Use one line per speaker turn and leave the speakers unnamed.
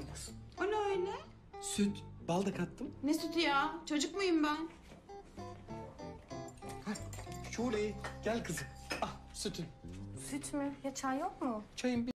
kalmaz.
O ne öyle?
Süt, bal da kattım.
Ne sütü ya? Çocuk muyum ben?
Şule gel kızım. Ah sütün.
Süt mü? Ya çay yok mu?
Çayın bir